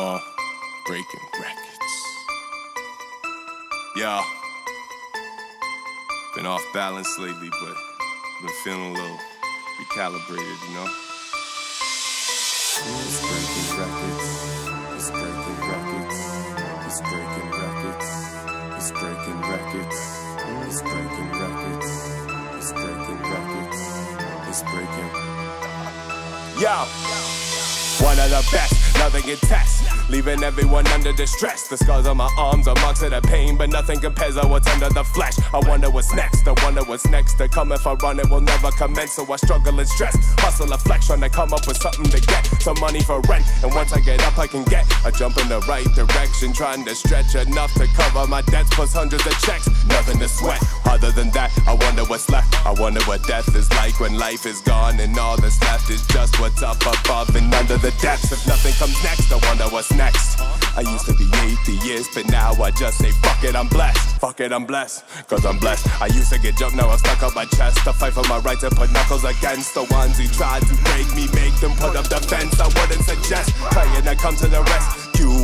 Uh, Breaking Wreckords. Yeah. Been off balance lately, but been feeling a little recalibrated, you know? It's Breaking Wreckords. It's Breaking Wreckords. It's Breaking Wreckords. It's Breaking Wreckords. It's Breaking Wreckords. It's Breaking Wreckords. It's breaking. Yo! One of the best, nothing can test. Leaving everyone under distress. The scars on my arms are marks of the pain, but nothing compares to what's under the flesh. I wonder what's next, I wonder what's next. To come if I run, it will never commence. So I struggle and stress. Hustle a flex, trying to come up with something to get. Some money for rent, and once I get up, I can get. I jump in the right direction, trying to stretch enough to cover my debts, plus hundreds of checks. Nothing to sweat. Other than that, I wonder what's left. I wonder what death is like when life is gone, and all that's left is just what's up above and under the depths. If nothing comes next, I wonder what's next. I used to be atheist, but now I just say, fuck it, I'm blessed. Fuck it, I'm blessed, cause I'm blessed. I used to get jumped, now I'm stuck up my chest. To fight for my right to put knuckles against the ones who tried to break me, make them put up the fence. I wouldn't suggest trying to come to the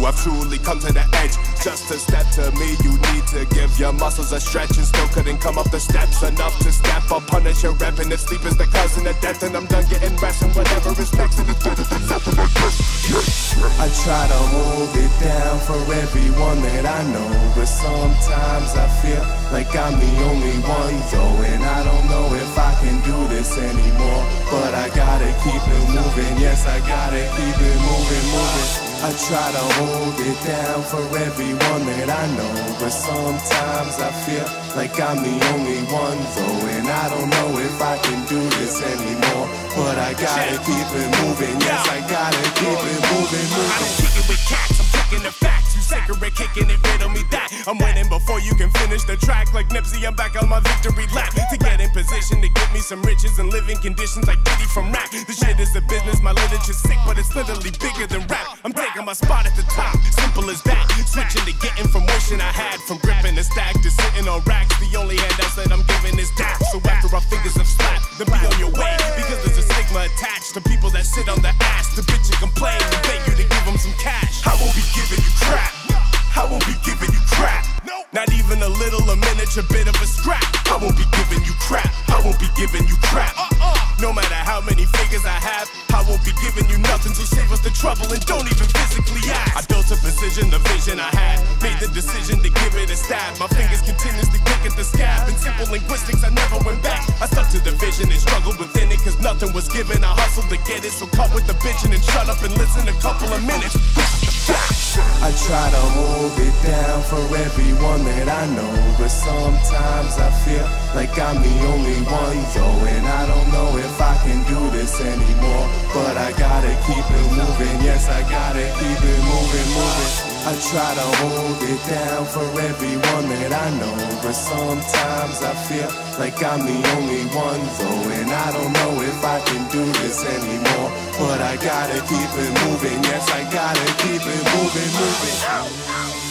I've truly come to the edge. Just to step to me, you need to give your muscles a stretch and still couldn't come up the steps enough to step up, punish your rep. And if sleep is the cousin of death, and I'm done getting rest and whatever is next. And it's better than this. I try to hold it down for everyone that I know, but sometimes I feel like I'm the only one, yo, and I don't know if I can do this anymore. But I gotta keep it moving, yes, I gotta keep it moving, moving. I try to hold it down for everyone that I know, but sometimes I feel like I'm the only one, though, and I don't know if I can do this anymore. But I gotta keep it moving, yes, I gotta keep it moving, moving. I don't it with cats, I'm kicking the facts. Cigarette kicking it, riddle me that. I'm winning before you can finish the track. Like Nipsey, I'm back on my victory lap. To get in position to get me some riches and living conditions like Diddy from rap. The shit is a business, my literature's sick, but it's literally bigger than rap. I'm taking my spot at the top, simple as that. Switching to getting from I had, from gripping the stack to sitting on racks. The only handouts that I'm giving is that. So after our fingers have slapped, then be on your way. Because there's a stigma attached to people that sit on the ass. The bitch and complain and little, a miniature bit of a scrap. I won't be giving you crap. I won't be giving you crap. Uh-uh. No matter how many figures I have, won't be giving you nothing. So save us the trouble and don't even physically ask. I built a precision, the vision I had. Made the decision to give it a stab. My fingers continuously pick at the scab. In simple linguistics, I never went back. I stuck to the vision and struggled within it, cause nothing was given. I hustled to get it, so cut with the bitching and shut up and listen a couple of minutes. I try to hold it down for everyone that I know, but sometimes I feel like I'm the only one, yo, and I don't know if I can do this anymore. But I gotta keep it moving, yes, I gotta keep it moving, moving. I try to hold it down for everyone that I know, but sometimes I feel like I'm the only one, though, and I don't know if I can do this anymore. But I gotta keep it moving, yes, I gotta keep it moving, moving.